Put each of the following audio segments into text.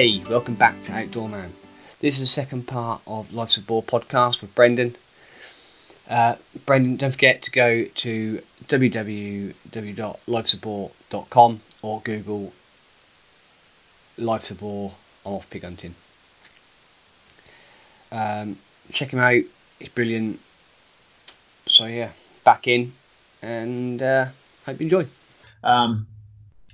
Hey, welcome back to Outdoor Man. This is the second part of Life's a Boar podcast with Brendan. Uh, Brendan, don't forget to go to www.lifesaboar.com or Google Life's a Boar. I'm off pig hunting. Um, check him out. He's brilliant. So yeah, back in and uh, hope you enjoy. Um,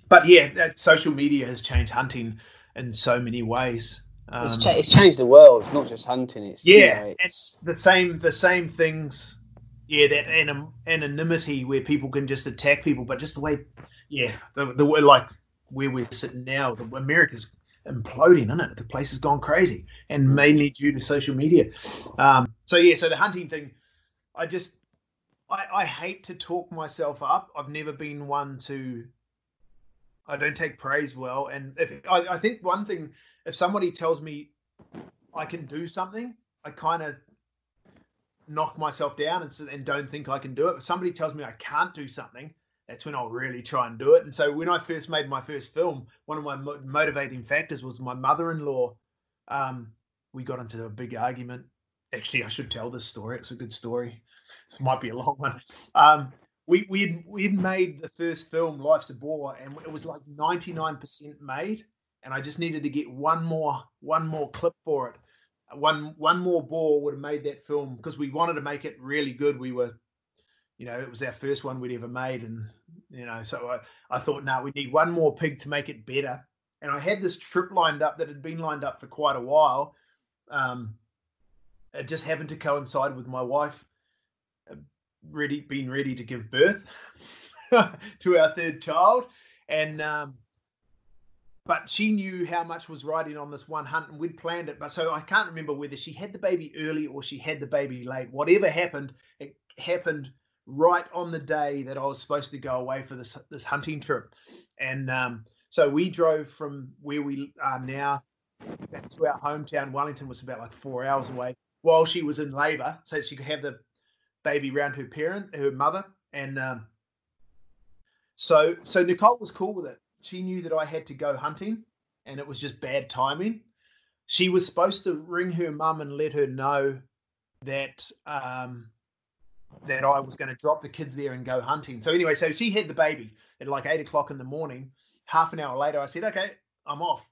but yeah, that social media has changed hunting in so many ways. Um, it's, cha- it's, changed the world, not just hunting. It's yeah, you know, it's... it's the same. The same things. Yeah, that anim- anonymity where people can just attack people, but just the way, yeah, the the way like where we're sitting now, the, America's imploding, isn't it? The place has gone crazy, and mm. mainly due to social media. Um, so yeah, so the hunting thing, I just, I, I hate to talk myself up. I've never been one to I don't take praise well. And if I, I think one thing, if somebody tells me I can do something, I kind of knock myself down and, and don't think I can do it. If somebody tells me I can't do something, that's when I'll really try and do it. And so when I first made my first film, one of my mo- motivating factors was my mother-in-law. Um, we got into a big argument. Actually, I should tell this story. It's a good story. This might be a long one. Um, we we we made the first film, Life's a Boar, and it was like ninety nine percent made, and I just needed to get one more one more clip for it. One one more boar would have made that film because we wanted to make it really good. We were, you know, it was our first one we'd ever made, and you know, so I I thought, no, we need one more pig to make it better. And I had this trip lined up that had been lined up for quite a while. Um, it just happened to coincide with my wife ready, been ready to give birth to our third child, and um, but she knew how much was riding on this one hunt, and we'd planned it. But so I can't remember whether she had the baby early or she had the baby late. Whatever happened, it happened right on the day that I was supposed to go away for this this hunting trip, and um, so we drove from where we are now back to our hometown. Wellington was about like four hours away while she was in labour, so she could have the baby around her parent, her mother, and um, so so Nicole was cool with it. She knew that I had to go hunting, and it was just bad timing. She was supposed to ring her mum and let her know that um, that I was going to drop the kids there and go hunting. So anyway, so she had the baby at like eight o'clock in the morning. Half an hour later, I said, "Okay, I'm off.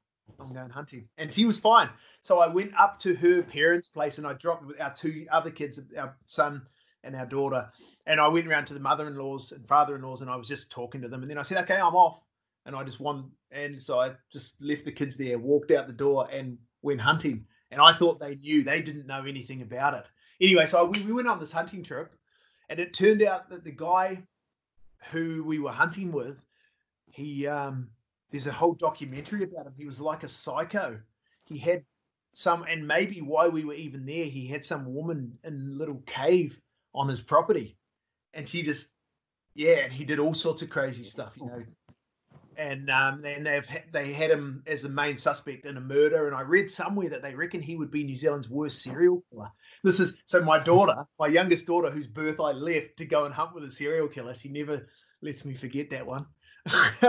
I'm going hunting," and she was fine. So I went up to her parents' place and I dropped our two other kids, our son and our daughter. And I went around to the mother-in-laws and father-in-laws, and I was just talking to them. And then I said, "Okay, I'm off." And I just won, and so I just left the kids there, walked out the door, and went hunting. And I thought they knew; they didn't know anything about it. Anyway, so we, we went on this hunting trip, and it turned out that the guy who we were hunting with, he um, there's a whole documentary about him. He was like a psycho. He had some, and maybe why we were even there, he had some woman in little cave on his property, and he just yeah, and he did all sorts of crazy stuff, you know. And um, and they've they had him as the main suspect in a murder. And I read somewhere that they reckon he would be New Zealand's worst serial killer. This is so my daughter, my youngest daughter, whose birth I left to go and hunt with a serial killer. She never lets me forget that one.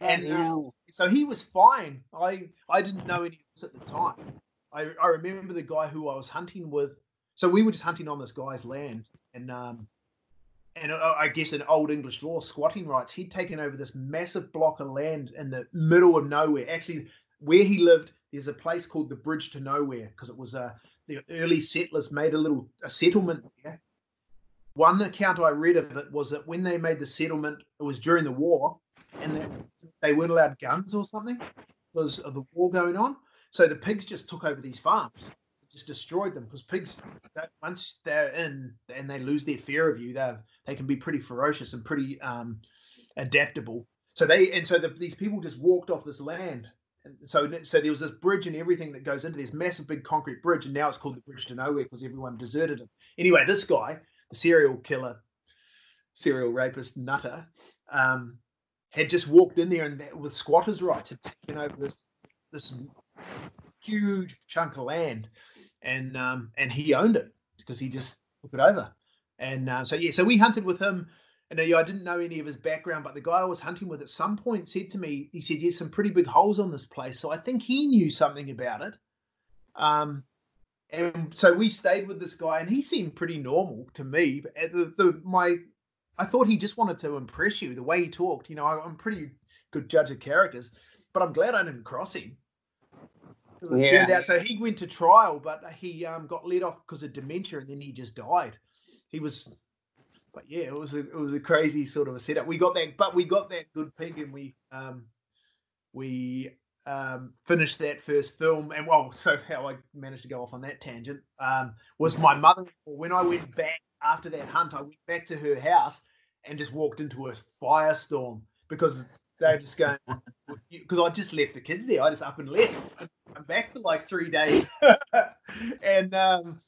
and uh, so he was fine. I I didn't know any of this at the time. I, I remember the guy who I was hunting with so we were just hunting on this guy's land, and um, and uh, I guess in old English law, squatting rights, he'd taken over this massive block of land in the middle of nowhere. Actually, where he lived, there's a place called the Bridge to Nowhere because it was uh, the early settlers made a little a settlement there. One account I read of it was that when they made the settlement, it was during the war, and they, they weren't allowed guns or something because of the war going on. So the pigs just took over these farms just destroyed them because pigs that once they're in and they lose their fear of you they they can be pretty ferocious and pretty um, adaptable. So they and so the, these people just walked off this land. And so so there was this bridge and everything that goes into this massive big concrete bridge and now it's called the bridge to nowhere because everyone deserted it. Anyway this guy the serial killer serial rapist nutter um, had just walked in there and with squatters rights had taken over this this huge chunk of land and um, and he owned it because he just took it over. And uh, so yeah, so we hunted with him, And I didn't know any of his background, but the guy I was hunting with at some point said to me, he said, "There's some pretty big holes on this place." So I think he knew something about it. Um, and so we stayed with this guy, and he seemed pretty normal to me. But the, the my, I thought he just wanted to impress you the way he talked. You know, I, I'm pretty good judge of characters, but I'm glad I didn't cross him. It yeah. turned out so he went to trial, but he um, got let off because of dementia, and then he just died. He was but yeah, it was a it was a crazy sort of a setup. We got that, but we got that good pig, and we um we um finished that first film. And well, so how I managed to go off on that tangent um was my mother. When I went back after that hunt, I went back to her house and just walked into a firestorm because they're just going because I just left the kids there. I just up and left. I'm back for like three days, and um,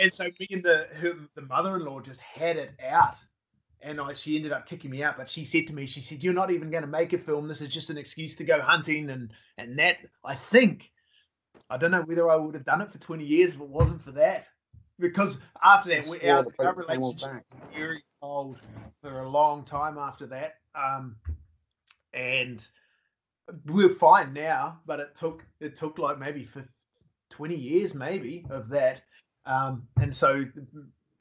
and so me and the her, the mother-in-law just had it out. And I, she ended up kicking me out but she said to me she said you're not even going to make a film. This is just an excuse to go hunting and and that. I think i don't know whether i would have done it for 20 years if it wasn't for that. Because after that we, our, our relationship was very old for a long time after that. Um and we're fine now but it took it took like maybe for 20 years maybe of that um, and so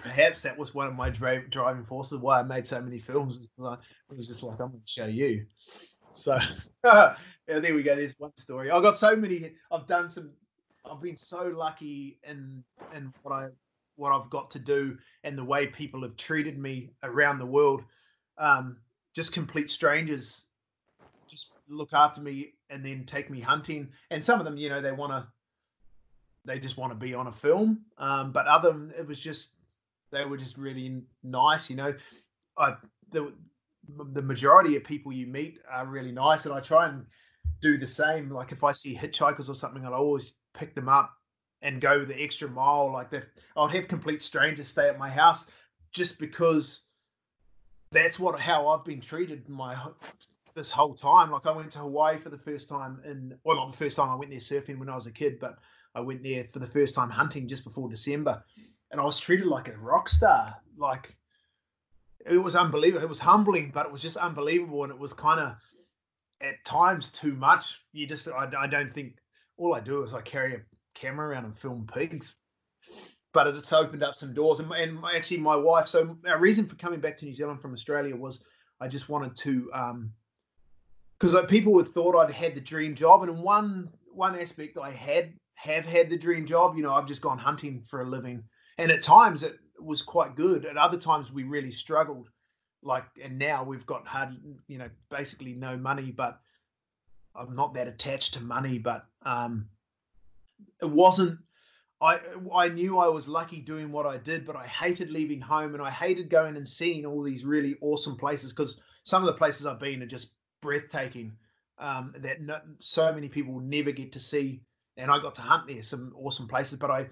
perhaps that was one of my dri- driving forces why I made so many films. It was just like, I'm going to show you. So yeah, there we go. There's one story. I've got so many. I've done some. I've been so lucky in in what I what I've got to do and the way people have treated me around the world. Um, just complete strangers, look after me and then take me hunting. And some of them, you know, they want to they just want to be on a film. Um, but other, it was just they were just really nice. You know, I the the majority of people you meet are really nice, and I try and do the same. Like if I see hitchhikers or something, I'll always pick them up and go the extra mile. Like that, I'll have complete strangers stay at my house just because that's what how I've been treated my this whole time. Like I went to Hawaii for the first time, and well, not the first time I went there surfing when I was a kid, but I went there for the first time hunting just before December, and I was treated like a rock star. Like it was unbelievable. It was humbling, but it was just unbelievable, and it was kind of at times too much. You just, I, I don't think all I do is I carry a camera around and film pigs. But it's opened up some doors, and, and actually, my wife. So our reason for coming back to New Zealand from Australia was I just wanted to, um, because people would thought I'd had the dream job, and one one aspect I had have had the dream job. You know, I've just gone hunting for a living, and at times it was quite good. At other times we really struggled. Like, and now we've got hard, you know, basically no money. But I'm not that attached to money. But um, it wasn't. I I knew I was lucky doing what I did, but I hated leaving home, and I hated going and seeing all these really awesome places because some of the places I've been are just breathtaking. Um, that no, so many people never get to see and I got to hunt there some awesome places. But I,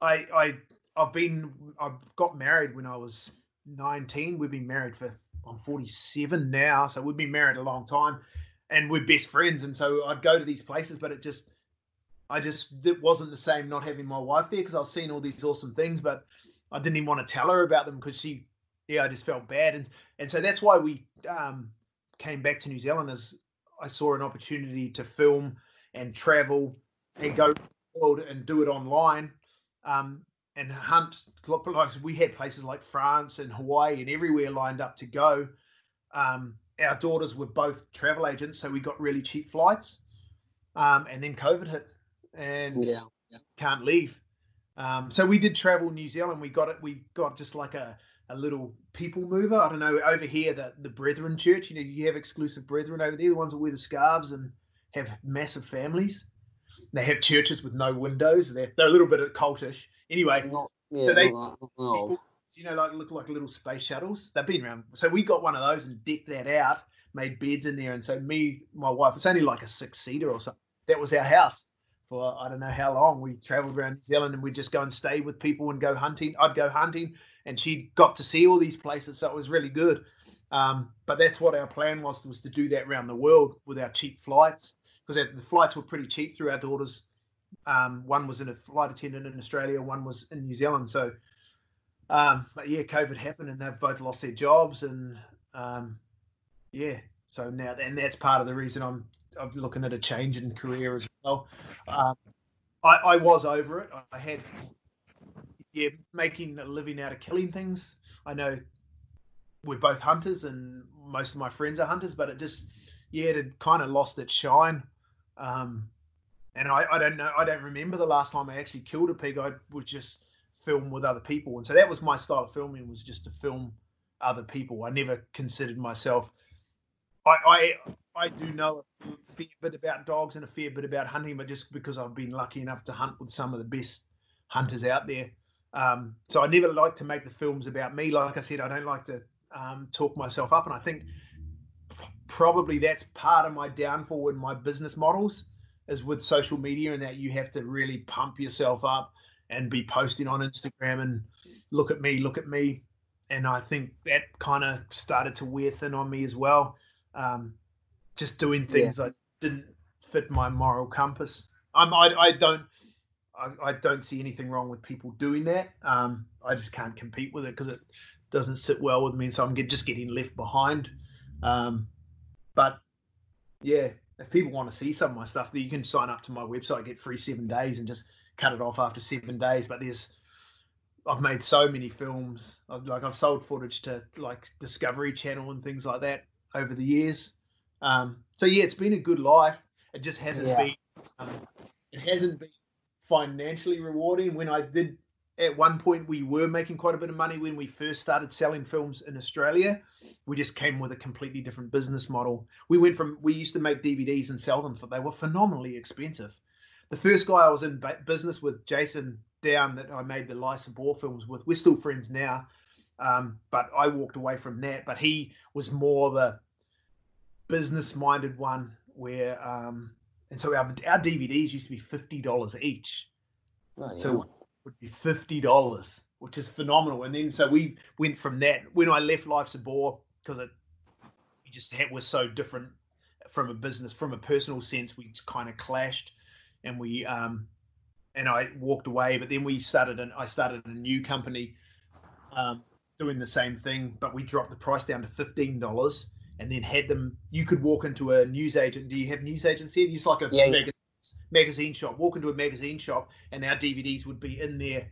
I, I, I've been, I got married when I was 19. We've been married for, I'm 47 now, so we've been married a long time, and we're best friends. And so I'd go to these places, but it just, I just, it wasn't the same not having my wife there because I was seeing all these awesome things, but I didn't even want to tell her about them because she, yeah, I just felt bad, and and so that's why we um, came back to New Zealand as I saw an opportunity to film and travel and go world and do it online um, and hunt. Like we had places like France and Hawaii and everywhere lined up to go. Um, our daughters were both travel agents, so we got really cheap flights. Um, and then COVID hit, and yeah, yeah. can't leave. Um, so we did travel New Zealand. We got it. We got just like a, a little people mover. I don't know. Over here, the the Brethren Church. You know, you have exclusive Brethren over there, the ones that wear the scarves and have massive families. They have churches with no windows. They're, they're a little bit cultish. Anyway, not, yeah, so they, people, you know, like look like little space shuttles. They've been around. So we got one of those and decked that out, made beds in there. And so me, my wife, it's only like a six seater or something. That was our house for I don't know how long. We traveled around New Zealand and we'd just go and stay with people and go hunting. I'd go hunting and she got to see all these places. So it was really good. Um, but that's what our plan was, was to do that around the world with our cheap flights because the flights were pretty cheap through our daughters. Um, one was in a flight attendant in Australia, one was in New Zealand. So Um, but yeah, COVID happened, and they've both lost their jobs, and um, yeah, so now and that's part of the reason I'm I'm looking at a change in career as well. Um, I, I was over it. I had yeah, making a living out of killing things. I know we're both hunters, and most of my friends are hunters, but it just yeah, it had kind of lost its shine. Um, and I, I don't know, I don't remember the last time I actually killed a pig. I would just film with other people, and so that was my style of filming was just to film other people. I never considered myself. I I, I do know a fair bit about dogs and a fair bit about hunting, but just because I've been lucky enough to hunt with some of the best hunters out there. Um, so I never like to make the films about me. Like I said, I don't like to um, talk myself up, and I think probably that's part of my downfall in my business models is with social media and that you have to really pump yourself up and be posting on Instagram and look at me, look at me. And I think that kind of started to wear thin on me as well. Um, just doing things yeah. that didn't fit my moral compass. I'm, I, I don't, I, I, don't see anything wrong with people doing that. Um, I just can't compete with it because it doesn't sit well with me. So I'm get, just getting left behind. Um, but yeah, if people want to see some of my stuff, you can sign up to my website, get free seven days, and just cut it off after seven days. But there's, I've made so many films. I've, like I've sold footage to like Discovery Channel and things like that over the years. Um, so yeah, it's been a good life. It just hasn't yeah. been. Um, it hasn't been financially rewarding. When I did at one point we were making quite a bit of money when we first started selling films in Australia. We just came with a completely different business model. We went from we used to make DVDs and sell them for they were phenomenally expensive. The first guy I was in business with, Jason Down, that I made the Life's a Boar films with. We're still friends now, um, but I walked away from that. But he was more the business-minded one, where um, and so our, our DVDs used to be fifty dollars each. Yeah. So would be fifty dollars, which is phenomenal. And then so we went from that. When I left Life's a Boar, because it we just had, was so different from a business, from a personal sense, we kind of clashed, and we um, and I walked away. But then we started, and I started a new company, um, doing the same thing, but we dropped the price down to fifteen dollars. And then had them. You could walk into a news agent. Do you have news agents here? It's like a yeah, mega magazine shop, walk into a magazine shop, and our DVDs would be in there,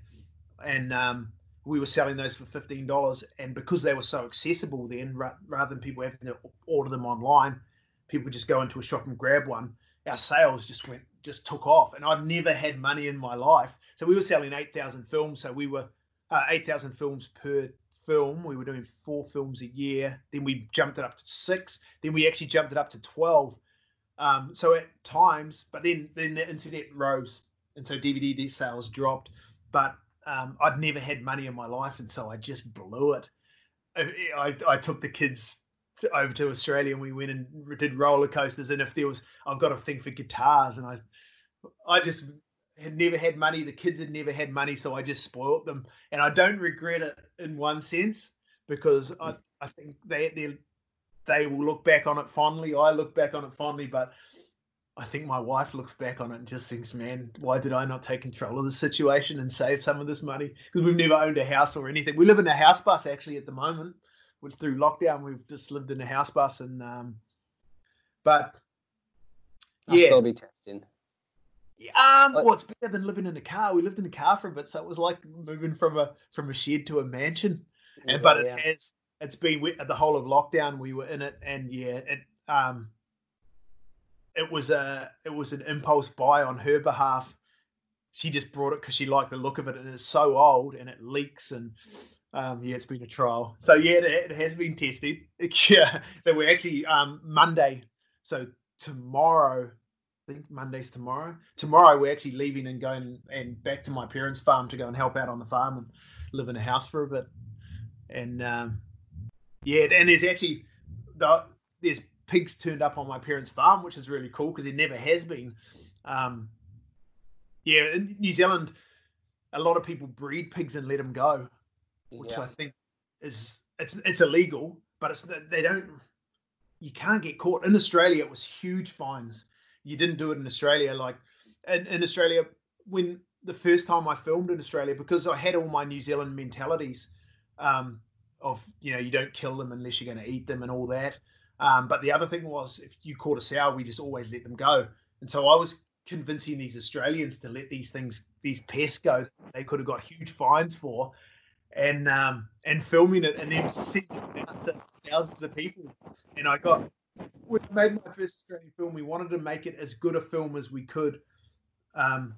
and um, we were selling those for fifteen dollars. And because they were so accessible, then ra- rather than people having to order them online, people would just go into a shop and grab one. Our sales just went, just took off, and I've never had money in my life. So we were selling eight thousand films. So we were uh, eight thousand films per film. We were doing four films a year. Then we jumped it up to six. Then we actually jumped it up to twelve um, so at times, but then then the internet rose, and so DVD sales dropped. But um, I'd never had money in my life, and so I just blew it. I, I, I took the kids to, over to Australia, and we went and did roller coasters. And if there was, I've got a thing for guitars, and I, I just had never had money. The kids had never had money, so I just spoilt them, and I don't regret it in one sense because I, I think they they they will look back on it fondly. I look back on it fondly, but I think my wife looks back on it and just thinks, man, why did I not take control of the situation and save some of this money? Because we've never owned a house or anything. We live in a house bus actually at the moment. Which through lockdown we've just lived in a house bus and um but yeah. be testing. Um, well, it's better than living in a car. We lived in a car for a bit, so it was like moving from a from a shed to a mansion. Yeah, and but it yeah. has it's been the whole of lockdown. We were in it, and yeah, it um, it was a it was an impulse buy on her behalf. She just brought it because she liked the look of it, and it's so old and it leaks and. Um, yeah, it's been a trial. So yeah, it, it has been tested. yeah, so we're actually um, Monday. So tomorrow, think Monday's tomorrow. Tomorrow we're actually leaving and going and back to my parents' farm to go and help out on the farm and live in a house for a bit. And um, yeah, and there's actually the, there's pigs turned up on my parents' farm, which is really cool because it never has been. Um, yeah, in New Zealand, a lot of people breed pigs and let them go, which yeah. I think is it's it's illegal, but it's they don't you can't get caught. In Australia, it was huge fines. You didn't do it in Australia, like in, in Australia when the first time I filmed in Australia because I had all my New Zealand mentalities um, of you know you don't kill them unless you're going to eat them and all that. Um, but the other thing was if you caught a sow, we just always let them go. And so I was convincing these Australians to let these things, these pests go. They could have got huge fines for, and um, and filming it and then sending it out to thousands of people. And I got we made my first Australian film. We wanted to make it as good a film as we could. Um,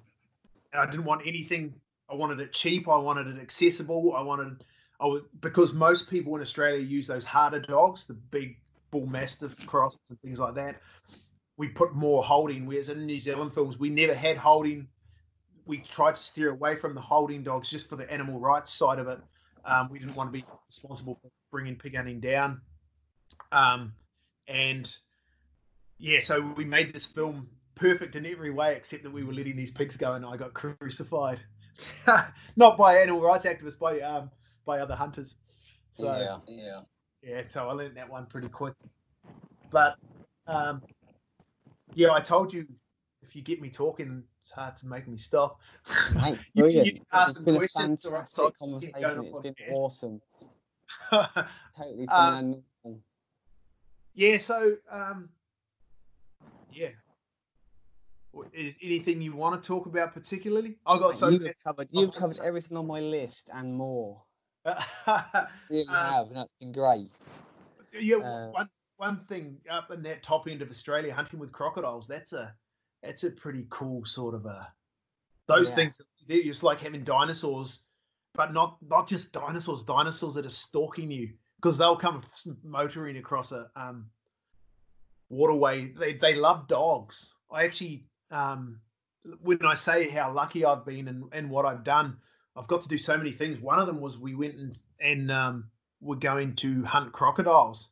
I didn't want anything. I wanted it cheap. I wanted it accessible. I wanted. I was because most people in Australia use those harder dogs, the big bull mastiff crosses and things like that. We put more holding, whereas in New Zealand films we never had holding. We tried to steer away from the holding dogs just for the animal rights side of it. Um, we didn't want to be responsible for bringing pig hunting down. Um, and yeah, so we made this film perfect in every way except that we were letting these pigs go and I got crucified. Not by animal rights activists, by um, by other hunters. So yeah, yeah, yeah. So I learned that one pretty quick. But um, yeah, I told you if you get me talking, it's hard to make me stop. Mate, you, you, ask a questions. fantastic conversation. It's been awesome. totally um, yeah. So um, yeah, is anything you want to talk about particularly? I got so you've covered you've covered everything on my list and more. you um, have, and that's been great. Yeah, uh, one one thing up in that top end of Australia, hunting with crocodiles. That's a that's a pretty cool sort of a. Those yeah. things they're just like having dinosaurs, but not not just dinosaurs. Dinosaurs that are stalking you because they'll come motoring across a um, waterway. They they love dogs. I actually um, when I say how lucky I've been and, and what I've done, I've got to do so many things. One of them was we went and, and um, we're going to hunt crocodiles.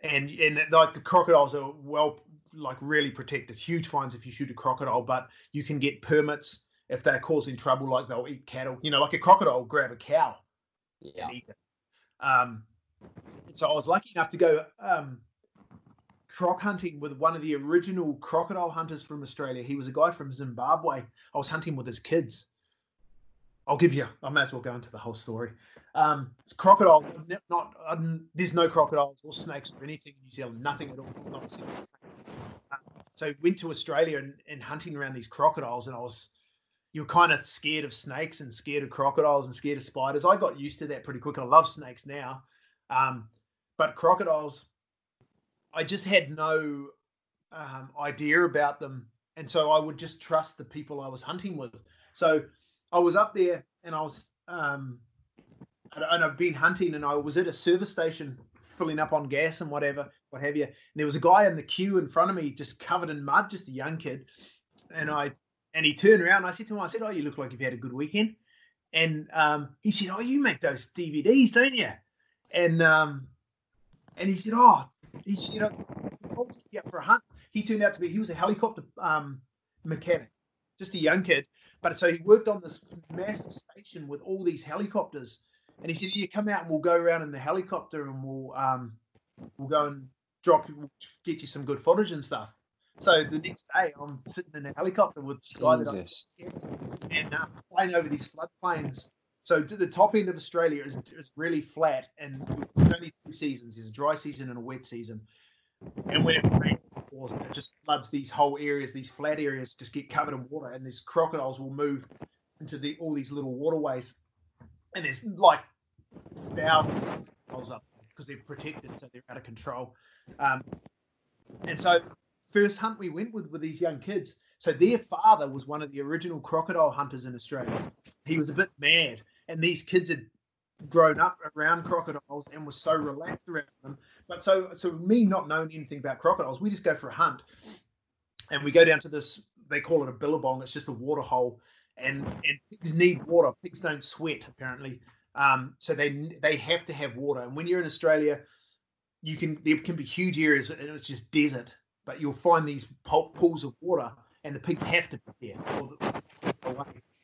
And and like the crocodiles are well like really protected. Huge fines if you shoot a crocodile, but you can get permits if they're causing trouble, like they'll eat cattle. You know, like a crocodile will grab a cow yeah. and eat it. Um, so I was lucky enough to go um, croc hunting with one of the original crocodile hunters from Australia. He was a guy from Zimbabwe. I was hunting with his kids. I'll give you. I may as well go into the whole story. Um, crocodile, not um, there's no crocodiles or snakes or anything in New Zealand. Nothing at all. Not um, so went to Australia and, and hunting around these crocodiles, and I was you're kind of scared of snakes and scared of crocodiles and scared of spiders. I got used to that pretty quick. I love snakes now, um, but crocodiles I just had no um, idea about them, and so I would just trust the people I was hunting with. So I was up there, and I was, um, and I've been hunting, and I was at a service station filling up on gas and whatever, what have you. And there was a guy in the queue in front of me, just covered in mud, just a young kid, and I and he turned around. And I said to him, I said, "Oh, you look like you've had a good weekend." And um, he said, "Oh, you make those DVDs, don't you?" And um, and he said, "Oh, he's you know yeah for a hunt. He turned out to be he was a helicopter um, mechanic, just a young kid. But so he worked on this massive station with all these helicopters, and he said, "You come out and we'll go around in the helicopter and we'll um, we'll go and drop we'll get you some good footage and stuff." So the next day, I'm sitting in a helicopter with this guy that I and uh, flying over these floodplains so to the top end of Australia is, is really flat, and only two seasons: there's a dry season and a wet season. And when it rains, it just floods these whole areas. These flat areas just get covered in water, and these crocodiles will move into the all these little waterways, and there's like thousands of crocodiles up because they're protected, so they're out of control. Um, and so, first hunt we went with with these young kids. So their father was one of the original crocodile hunters in Australia. He was a bit mad and these kids had grown up around crocodiles and were so relaxed around them. But so, so me not knowing anything about crocodiles, we just go for a hunt, and we go down to this. They call it a billabong. It's just a water hole, and and pigs need water. Pigs don't sweat apparently, um, so they they have to have water. And when you're in Australia, you can there can be huge areas and it's just desert, but you'll find these pools of water, and the pigs have to be there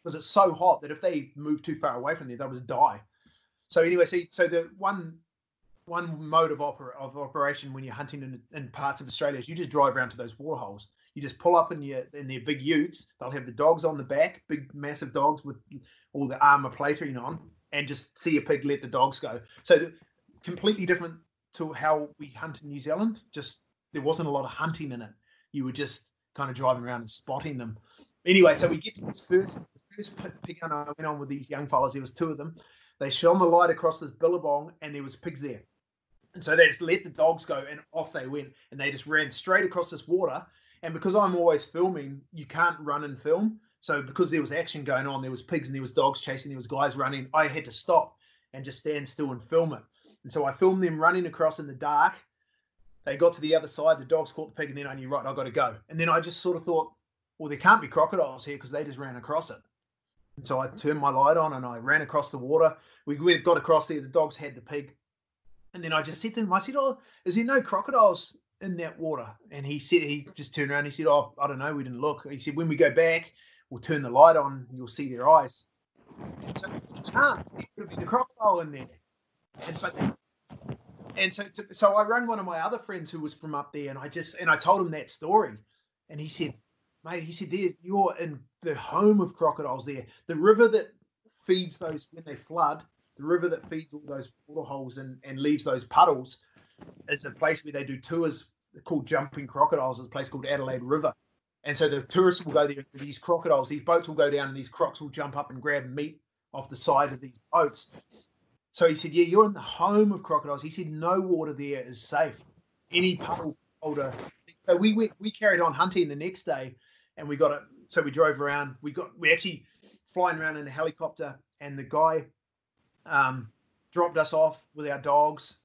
because it's so hot that if they move too far away from there, they'll just die. So anyway, see, so the one one mode of, opera, of operation when you're hunting in, in, parts of Australia is you just drive around to those waterholes. You just pull up in your in their big utes. They'll have the dogs on the back, big massive dogs with all the armor plating on, and just see a pig, let the dogs go. So the, completely different to how we hunt in New Zealand. Just there wasn't a lot of hunting in it. You were just kind of driving around and spotting them. Anyway, so we get to this first first pig hunt I went on with these young fellas. There was two of them. They shone the light across this billabong, and there was pigs there. And so they just let the dogs go, and off they went, and they just ran straight across this water. And because I'm always filming, you can't run and film. So because there was action going on, there was pigs and there was dogs chasing, there was guys running. I had to stop and just stand still and film it. And so I filmed them running across in the dark. They got to the other side, the dogs caught the pig, and then I knew, right, I've got to go. And then I just sort of thought, well, there can't be crocodiles here because they just ran across it. And so I turned my light on and I ran across the water. We got across there, the dogs had the pig. And then I just said to him, I said, Oh, is there no crocodiles in that water? And he said, he just turned around. He said, Oh, I don't know. We didn't look. He said, When we go back, we'll turn the light on. You'll see their eyes. And so there's a chance there could have been a crocodile in there. And, but and so, to, so I rang one of my other friends who was from up there, and I just and I told him that story, and he said, "Mate," he said, "There, you're in the home of crocodiles. There, the river that feeds those when they flood, the river that feeds all those water holes and and leaves those puddles, is a place where they do tours called Jumping Crocodiles. It's a place called Adelaide River." And so the tourists will go there. These crocodiles, these boats will go down, and these crocs will jump up and grab meat off the side of these boats. So he said, "Yeah, you're in the home of crocodiles." He said, "No water there is safe. Any puddle holder." So we went, we carried on hunting the next day, and we got it. So we drove around. We got we actually flying around in a helicopter, and the guy um, dropped us off with our dogs.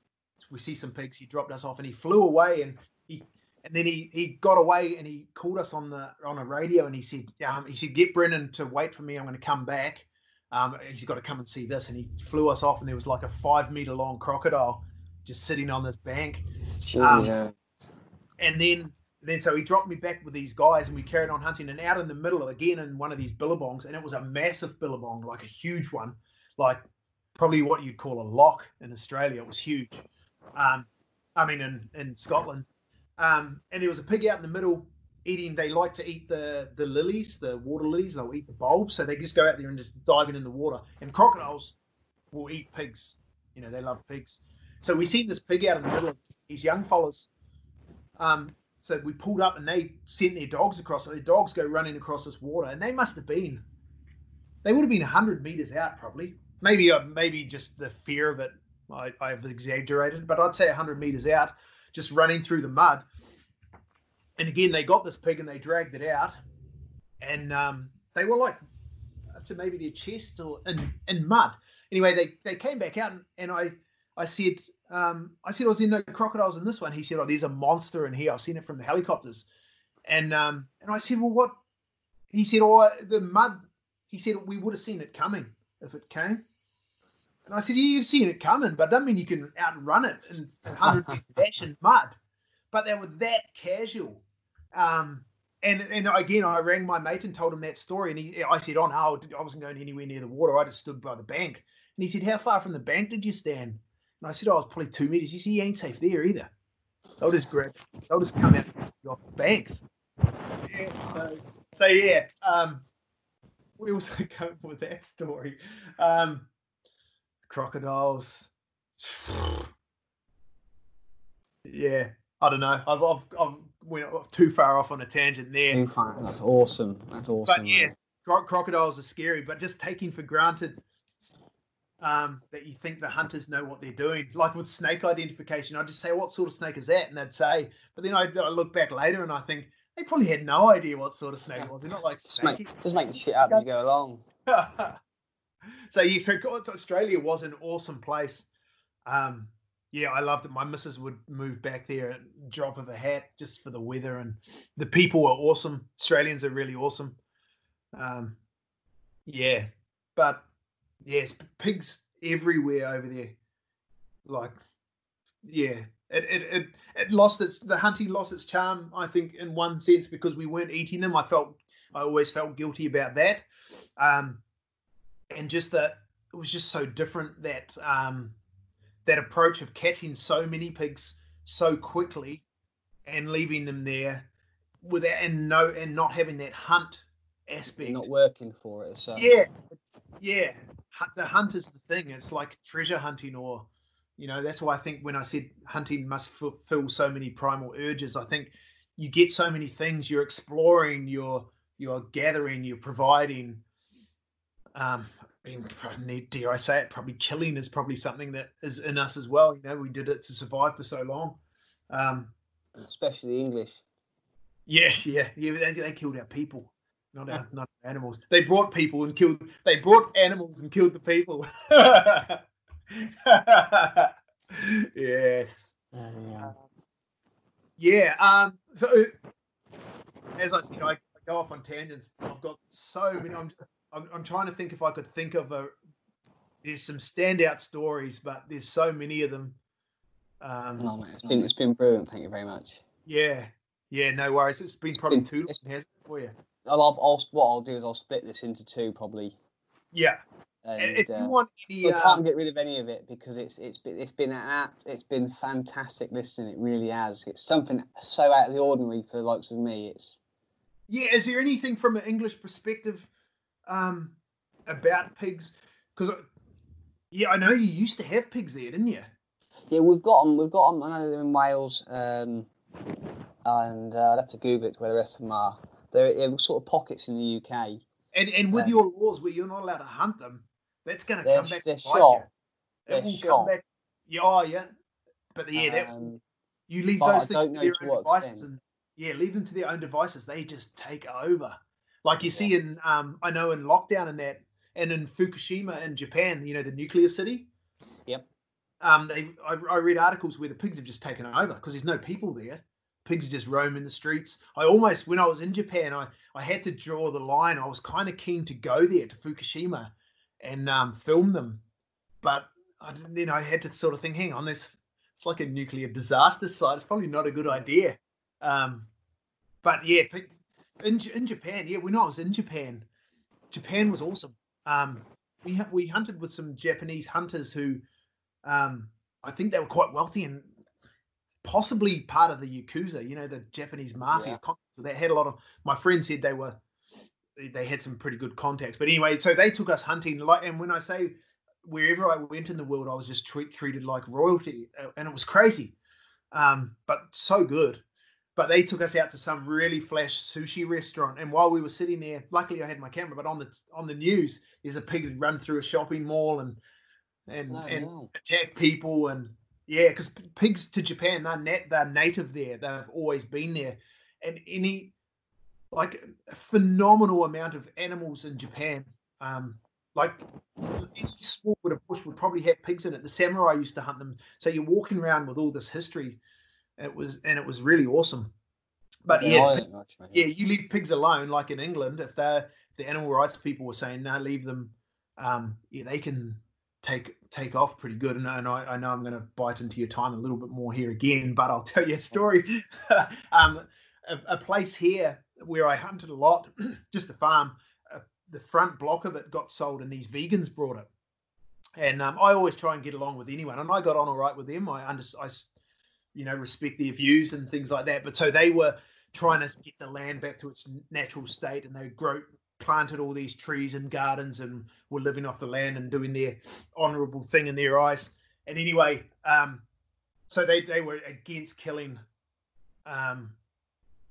We see some pigs. He dropped us off, and he flew away, and he and then he he got away, and he called us on the on a radio, and he said, um, he said, "Get Brendan to wait for me. I'm going to come back." Um, he's got to come and see this. And he flew us off, and there was like a five meter long crocodile just sitting on this bank. Um, yeah. And then, then so he dropped me back with these guys, and we carried on hunting. And out in the middle, again in one of these billabongs, and it was a massive billabong, like a huge one, like probably what you'd call a lock in Australia. It was huge. Um, I mean, in in Scotland. Um, and there was a pig out in the middle eating. They like to eat the the lilies, the water lilies. They'll eat the bulbs, so they just go out there and just diving in the water. And crocodiles will eat pigs. You know, they love pigs. So we seen this pig out in the middle of these young fellas. Um, so we pulled up and they sent their dogs across. So their dogs go running across this water, and they must have been. They would have been hundred meters out, probably. Maybe, uh, maybe just the fear of it. I, I've exaggerated, but I'd say hundred meters out, just running through the mud and again, they got this pig and they dragged it out, and um, they were like to maybe their chest or in, in mud. Anyway, they, they came back out, and, and I I said um, I said, "Was there no crocodiles in this one?" He said, "Oh, there's a monster in here. I've seen it from the helicopters." And um, and I said, "Well, what?" He said, "Oh, the mud." He said, "We would have seen it coming if it came." And I said, "Yeah, you've seen it coming, but that doesn't mean you can outrun it in, in hundred dash in mud." But they were that casual um, and and again, I rang my mate and told him that story, and he, I said, "Oh no, I wasn't going anywhere near the water. I just stood by the bank." And he said, "How far from the bank did you stand?" And I said, "Oh, I was probably two meters." He said, "You ain't safe there either. They'll just grab, they'll just come out off the banks." Yeah, so so yeah, um, we also go with that story. Um, crocodiles. yeah, I don't know. I've, I've, I've went too far off on a tangent there. That's awesome. That's awesome. But yeah, cro- crocodiles are scary, but just taking for granted um, that you think the hunters know what they're doing. Like with snake identification, I'd just say, "What sort of snake is that?" And they'd say, but then I, I look back later and I think they probably had no idea what sort of snake it was. They're not like just make, just make shit up as you go along. so yeah, so Australia was an awesome place. Um, yeah, I loved it. My missus would move back there at drop of a hat just for the weather, and the people are awesome. Australians are really awesome. Um, yeah, but yes, pigs everywhere over there. Like, yeah, it it it, it lost its the hunting lost its charm. I think in one sense because we weren't eating them. I felt I always felt guilty about that, um, and just that it was just so different that um that approach of catching so many pigs so quickly and leaving them there without and no and not having that hunt aspect. You're not working for it. So Yeah, yeah. The hunt is the thing. It's like treasure hunting, or you know, that's why I think when I said hunting must fulfill so many primal urges, I think you get so many things. You're exploring. You're you're gathering. You're providing. Um, I mean, dare I say it? Probably killing is probably something that is in us as well. You know, we did it to survive for so long. Um, especially the English. yeah, yeah, yeah. They, they killed our people, not our, not our animals. They brought people and killed. They brought animals and killed the people. yes. yeah. Yeah. Um. So, as I said, I, I go off on tangents. I've got so many. I'm, I'm. I'm trying to think if I could think of a. There's some standout stories, but there's so many of them. Um. Mate, it's been it's been brilliant. Thank you very much. Yeah. Yeah. No worries. It's been probably been- too long, it's- hasn't it, for you? I'll, I'll, what I'll do is I'll split this into two probably. Yeah. And, And if you uh, want any, I uh, can't get rid of any of it because it's it's been it's been an app it's been fantastic listening. It really has. It's something so out of the ordinary for the likes of me. It's Yeah, is there anything from an English perspective um, about pigs? Because, yeah, I know you used to have pigs there, didn't you? yeah, we've got them. We've got them. I know they're in Wales, um, and uh, I'd have to Google it to where the rest of them are. They're, they're sort of pockets in the UK. And and with Yeah. your laws where you're not allowed to hunt them, that's going to come back. they're shot. You. It They're will shot. come back. Yeah, oh, yeah. But yeah, that, Um, you leave I those things to their own devices, extent. and yeah, leave them to their own devices. They just take over. Like you see in, um, I know in lockdown and that, and in Fukushima in Japan, you know, the nuclear city. Yep. Um, they, I, I read articles where the pigs have just taken over because there's no people there. Pigs just roam in the streets. I almost, when I was in Japan, I, I had to draw the line. I was kind of keen to go there to Fukushima and um, film them, but I didn't. You know, I had to sort of think, hang on, this it's like a nuclear disaster site. It's probably not a good idea. Um, but yeah, pig- in in Japan, yeah, when I was in Japan, Japan was awesome. Um, we we hunted with some Japanese hunters who, um, I think they were quite wealthy and possibly part of the yakuza. You know, the Japanese mafia. Yeah. They had a lot of. My friend said they were. They, they had some pretty good contacts. But anyway, so they took us hunting. Like, and when I say wherever I went in the world, I was just treat, treated like royalty, uh, and it was crazy, um, but so good. But they took us out to some really flash sushi restaurant, and while we were sitting there, luckily I had my camera. But on the on the news, there's a pig that run through a shopping mall and and oh, and wow. attack people, and yeah, because pigs to Japan, they're net, they're native there. They've always been there, and any like a phenomenal amount of animals in Japan. Um, like any small bit of bush would probably have pigs in it. The samurai used to hunt them, so you're walking around with all this history. It was and it was really awesome. But Yeah, yeah, I pi- don't know much yeah, you leave pigs alone, like in England. If they're the animal rights people were saying no, leave them. Um, yeah, they can take take off pretty good. And, I- and I, I know I'm going to bite into your time a little bit more here again, but I'll tell you a story. um, a, a place here where I hunted a lot, just a farm. Uh, the front block of it got sold, and these vegans brought it. And um, I always try and get along with anyone, and I got on all right with them. I under, I, you know, respect their views and things like that. But so they were trying to get the land back to its natural state, and they grow planted all these trees and gardens, and were living off the land and doing their honourable thing in their eyes. And anyway, um, so they they were against killing. Um,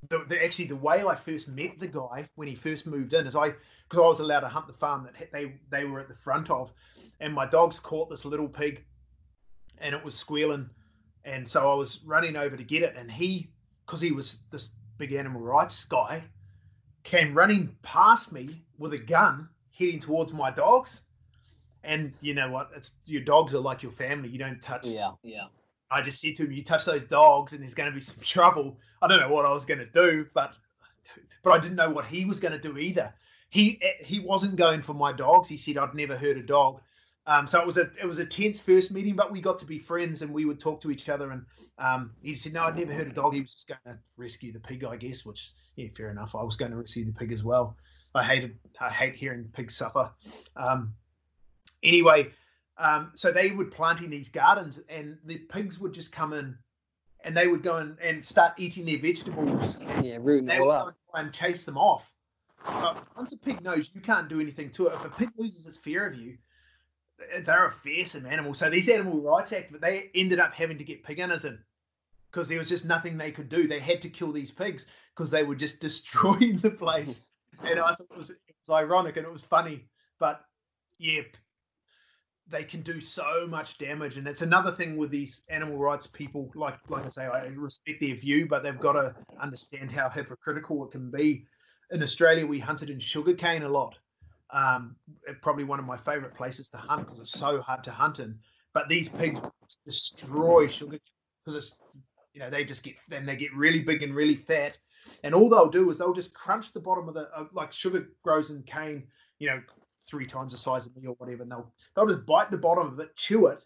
the, the actually the way I first met the guy when he first moved in is I because I was allowed to hunt the farm that they they were at the front of, and my dogs caught this little pig, and it was squealing, and so I was running over to get it, and he because he was this big animal rights guy, came running past me with a gun, heading towards my dogs, and you know what? It's your dogs are like your family. You don't touch. Yeah, yeah. I just said to him, "You touch those dogs, and there's going to be some trouble." I don't know what I was going to do, but but I didn't know what he was going to do either. He he wasn't going for my dogs. He said I'd never hurt a dog. Um, so it was a it was a tense first meeting, but we got to be friends and we would talk to each other. And um, he said, "No, I'd never heard a dog. He was just going to rescue the pig, I guess." Which yeah, fair enough. I was going to rescue the pig as well. I hated I hate hearing pigs suffer. Um, anyway, um, so they would plant in these gardens, and the pigs would just come in and they would go and, and start eating their vegetables. Yeah, rooting all up. and chase them off. But once a pig knows you can't do anything to it, if a pig loses its fear of you, they're a fearsome animal. So these animal rights activists, they ended up having to get in because there was just nothing they could do. They had to kill these pigs because they were just destroying the place. and I thought it was, it was ironic and it was funny. But yeah, they can do so much damage. And it's another thing with these animal rights people. Like like I say, I respect their view, but they've got to understand how hypocritical it can be. In Australia, we hunted in sugarcane a lot. Um, probably one of my favorite places to hunt because it's so hard to hunt in. But these pigs destroy sugar because it's you know they just get then they get really big and really fat and all they'll do is they'll just crunch the bottom of the like sugar grows in cane you know three times the size of me or whatever and they'll they'll just bite the bottom of it chew it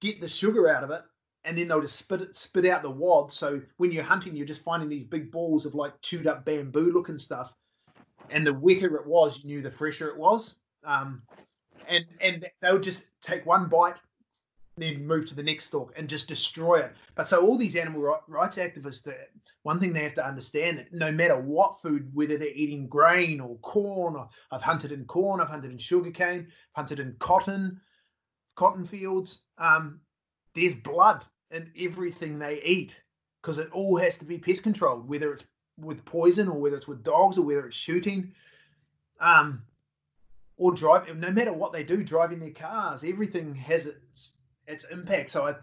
get the sugar out of it and then they'll just spit it spit out the wad so when you're hunting you're just finding these big balls of like chewed up bamboo looking stuff and the wetter it was you knew the fresher it was um and and they'll just take one bite then move to the next stalk and just destroy it. But so all these animal rights activists, that one thing they have to understand that no matter what food, whether they're eating grain or corn, or I've hunted in corn, I've hunted in sugarcane, hunted in cotton, cotton fields. Um, there's blood in everything they eat because it all has to be pest controlled, whether it's with poison or whether it's with dogs or whether it's shooting. Um, or drive no matter what they do driving their cars everything has its its impact so i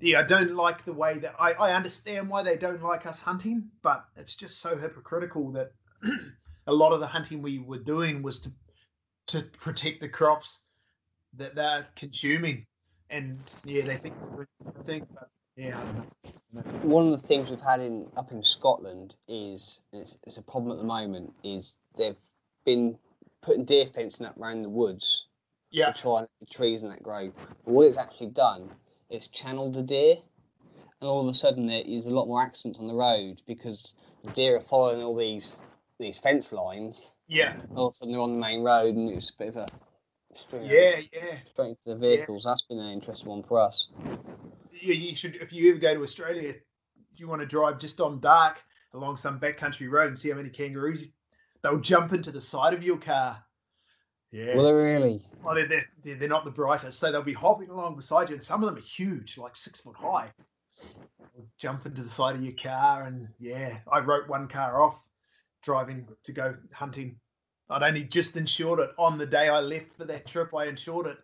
yeah i don't like the way that i i understand why they don't like us hunting but it's just so hypocritical that a lot of the hunting we were doing was to to protect the crops that they're consuming and yeah they think I think but yeah I don't know. One of the things we've had in up in Scotland is and it's, it's a problem at the moment is they've been putting deer fencing up around the woods yeah to try and the trees and that grow. But what it's actually done is channeled the deer, and all of a sudden there is a lot more accidents on the road because the deer are following all these these fence lines. yeah All of a sudden they're on the main road, and it's a bit of a string yeah yeah straight into the vehicles. That's been an interesting one for us. You, you should if you ever go to Australia, you want to drive just on dark along some backcountry road and see how many kangaroos they'll jump into the side of your car. Yeah. Well, they're really. Well, they're, they're, they're they're not the brightest, so they'll be hopping along beside you, and some of them are huge, like six foot high. They'll jump into the side of your car, and yeah, I wrote one car off driving to go hunting. I'd only just insured it on the day I left for that trip. I insured it,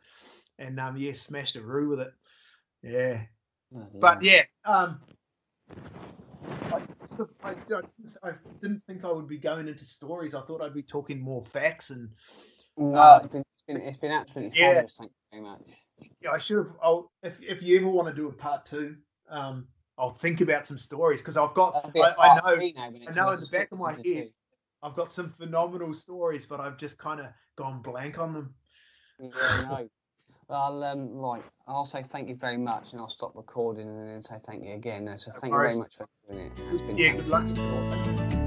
and um, yeah, smashed a roo with it. Yeah, oh, but yeah, um, I, I, I didn't think I would be going into stories. I thought I'd be talking more facts, and No, uh, it's been, it's been it's been absolutely yeah. fabulous. Thank you very much. yeah, I should have. I'll if if you ever want to do a part two, um, I'll think about some stories because I've got. That'll be a I, I know now I know in the back of my head. I've got some phenomenal stories, but I've just kind of gone blank on them. Yeah, no. I'll um right. I'll say thank you very much, and I'll stop recording, and then say thank you again. So thank you very much for doing it. It's been Yeah, good luck. fantastic.